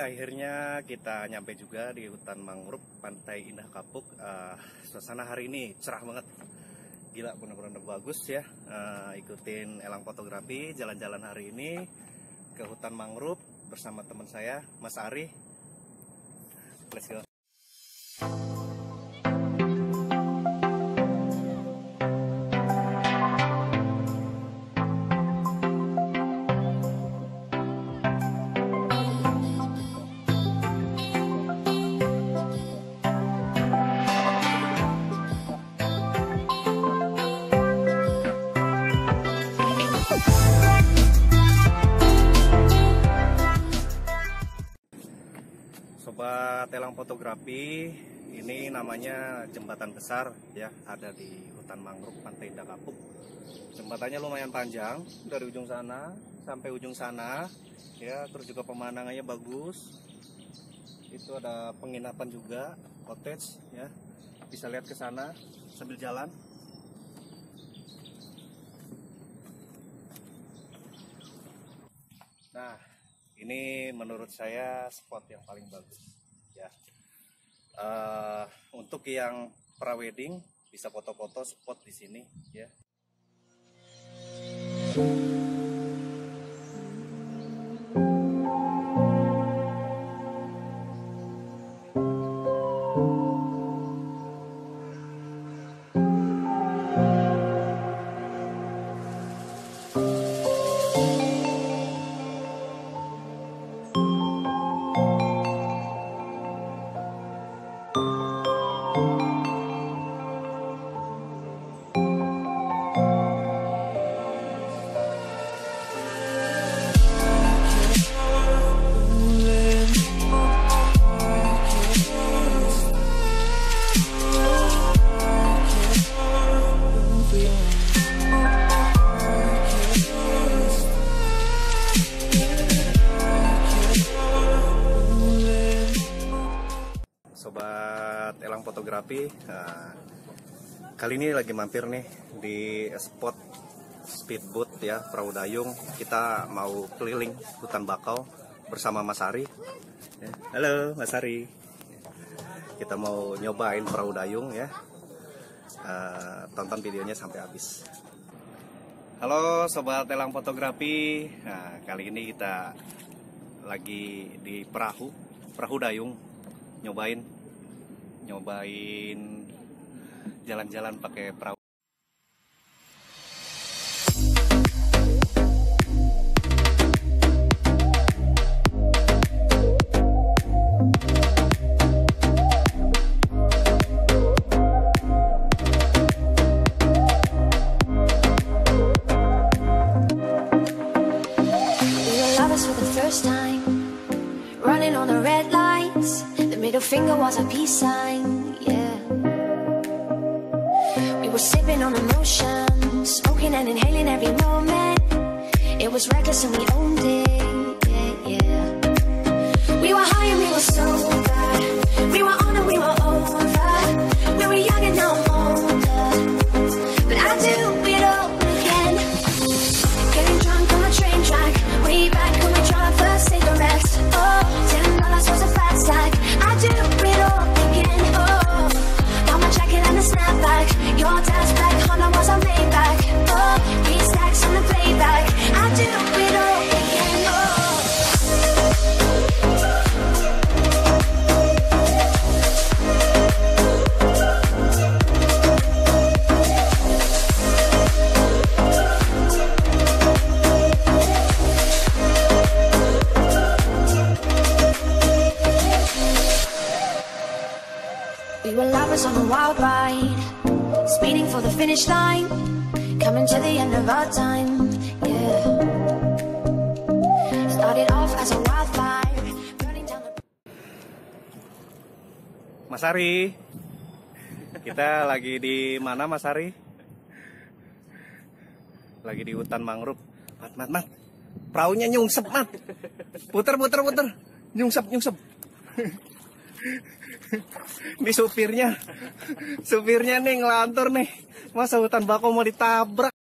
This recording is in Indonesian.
akhirnya kita nyampe juga di hutan mangrove Pantai Indah Kapuk. Uh, suasana hari ini cerah banget, gila benar-benar bagus ya. Uh, ikutin elang fotografi jalan-jalan hari ini ke hutan mangrove bersama teman saya Mas Ari. Let's go. Sobat Telang Fotografi, ini namanya jembatan besar ya, ada di hutan mangrove Pantai Indah Kapuk. Jembatannya lumayan panjang dari ujung sana sampai ujung sana ya, terus juga pemandangannya bagus. Itu ada penginapan juga, cottage ya. Bisa lihat ke sana sambil jalan. Nah, ini menurut saya spot yang paling bagus ya. Uh, untuk yang prawedding bisa foto-foto spot di sini ya fotografi nah, kali ini lagi mampir nih di spot speedboat ya perahu dayung. Kita mau keliling hutan bakau bersama Mas Ari. Ya, halo Mas Ari. Kita mau nyobain perahu dayung ya. Ah, tonton videonya sampai habis. Halo sobat elang fotografi. Nah, kali ini kita lagi di perahu perahu dayung. Nyobain nyobain jalan-jalan pakai perahu finger was a peace sign, yeah. We were sipping on emotion, smoking and inhaling every moment. It was reckless and we owned it, We were lovers on a wild ride, speeding for the finish line, coming to the end of our time, yeah. Started off as a wildfire, burning down the. Mas Ari. Kita lagi di mana Mas Ari? Lagi di hutan mangrove. Mat mat mat. Perahunya nyungsep mat. Puter puter puter. Nyungsep nyungsep Ini supirnya. Supirnya nih ngelantur nih. Masa hutan bakau mau ditabrak